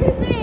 His name.